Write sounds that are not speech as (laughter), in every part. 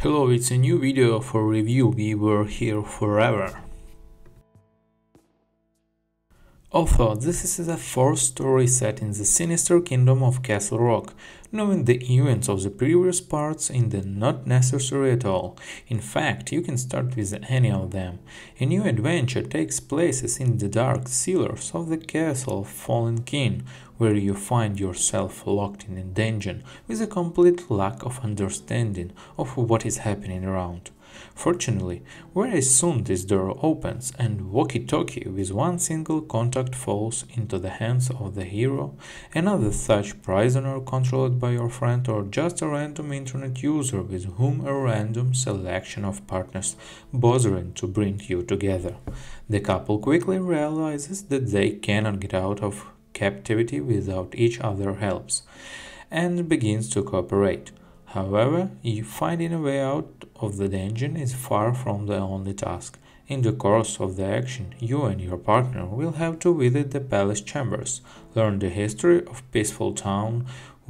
Hello, it's a new video for review We Were Here Forever. Although this is a fourth story set in the sinister kingdom of Castle Rock, knowing the events of the previous parts is not necessary at all. In fact, you can start with any of them. A new adventure takes place in the dark cellars of the castle of Fallen King, where you find yourself locked in a dungeon with a complete lack of understanding of what is happening around. Fortunately, very soon this door opens and walkie-talkie with one single contact falls into the hands of the hero, another such prisoner controlled by your friend or just a random internet user with whom a random selection of partners bothering to bring you together. The couple quickly realizes that they cannot get out of captivity without each other helps and begins to cooperate. However, finding a way out of the dungeon is far from the only task. In the course of the action, you and your partner will have to visit the palace chambers, learn the history of peaceful town,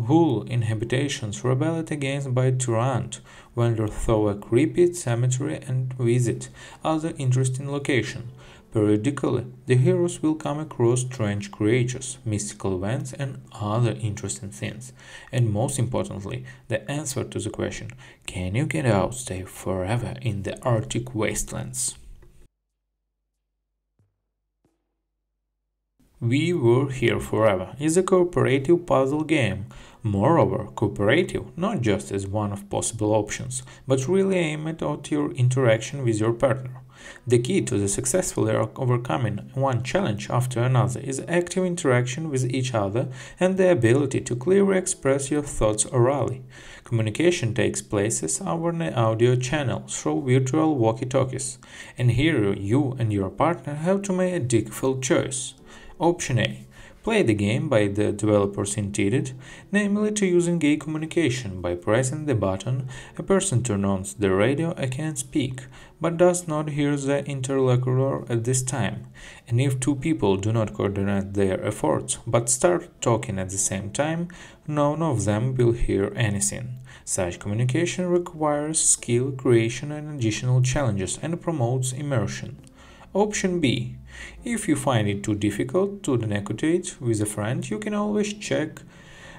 whole inhabitations rebelled against by Tyrant, wander through a creepy cemetery and visit other interesting locations. Periodically, the heroes will come across strange creatures, mystical events, and other interesting things. And most importantly, the answer to the question Can you get out stay forever in the Arctic wastelands? We Were Here Forever is a cooperative puzzle game. Moreover, cooperative not just as one of possible options, but really aimed at your interaction with your partner. The key to the successfully er, overcoming one challenge after another is active interaction with each other and the ability to clearly express your thoughts orally. Communication takes place over an audio channel through virtual walkie-talkies, and here you and your partner have to make a difficult choice. Option A. Play the game by the developers intended, namely to using gay communication by pressing the button, a person turns on the radio and can speak, but does not hear the interlocutor at this time, and if two people do not coordinate their efforts but start talking at the same time, none of them will hear anything. Such communication requires skill, creation and additional challenges and promotes immersion. Option B. If you find it too difficult to negotiate with a friend, you can always check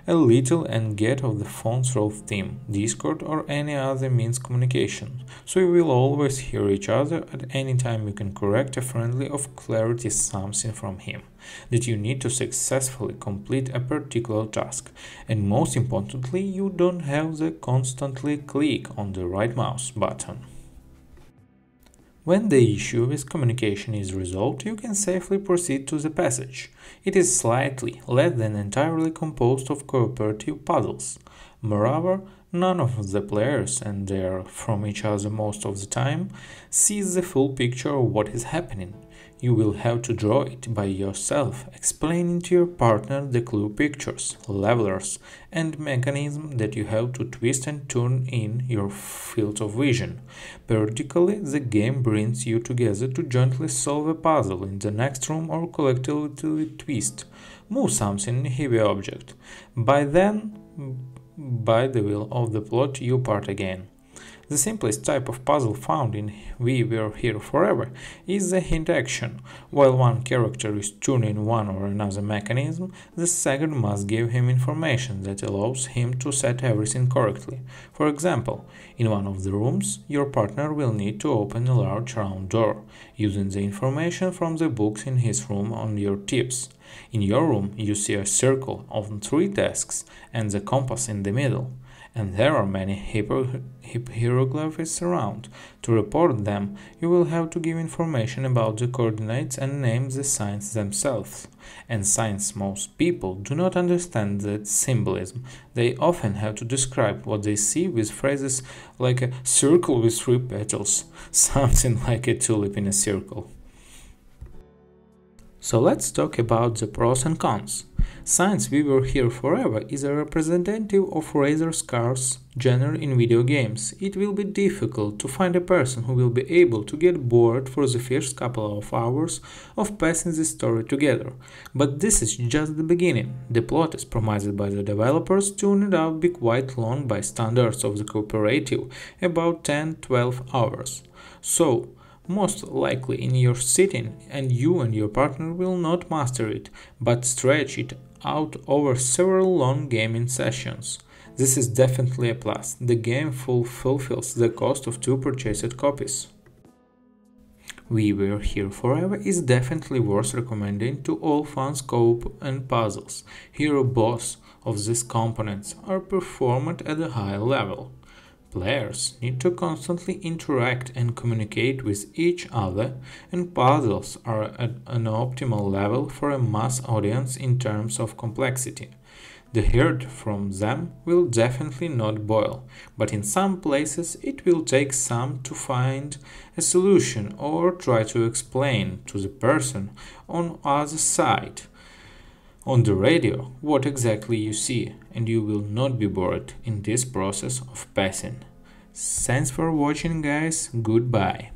a little and get off the phone through Team, Discord or any other means communication, so you will always hear each other at any time you can correct a friendly of clarity something from him that you need to successfully complete a particular task, and most importantly you don't have to constantly click on the right mouse button. When the issue with communication is resolved, you can safely proceed to the passage. It is slightly less than entirely composed of cooperative puzzles. Moreover, none of the players, and they are from each other most of the time, sees the full picture of what is happening. You will have to draw it by yourself, explaining to your partner the clue pictures, levelers, and mechanism that you have to twist and turn in your field of vision. Periodically, the game brings you together to jointly solve a puzzle in the next room or collectively twist, move something heavy object. By then, by the will of the plot, you part again. The simplest type of puzzle found in We Were Here Forever is the hint action. While one character is tuning one or another mechanism, the second must give him information that allows him to set everything correctly. For example, in one of the rooms, your partner will need to open a large round door, using the information from the books in his room on your tips. In your room, you see a circle of three desks and the compass in the middle and there are many hieroglyphs around. To report them, you will have to give information about the coordinates and name the signs themselves. And since most people do not understand the symbolism, they often have to describe what they see with phrases like a circle with three petals, (laughs) something like a tulip in a circle. So let's talk about the pros and cons. Since We Were Here Forever is a representative of rather scarce genre in video games, it will be difficult to find a person who will be able to get bored for the first couple of hours of passing the story together. But this is just the beginning. The plot is promised by the developers to no doubt be quite long by standards of the cooperative, about 10-12 hours. So, most likely in your sitting and you and your partner will not master it, but stretch it out over several long gaming sessions. This is definitely a plus. The game fulfills the cost of two purchased copies. We Were Here Forever is definitely worth recommending to all fans co-op and puzzles. Here both of these components are performed at a high level. Players need to constantly interact and communicate with each other, and puzzles are at an optimal level for a mass audience in terms of complexity. The herd from them will definitely not boil, but in some places it will take some to find a solution or try to explain to the person on other side on the radio what exactly you see and you will not be bored in this process of passing. Thanks for watching guys, goodbye.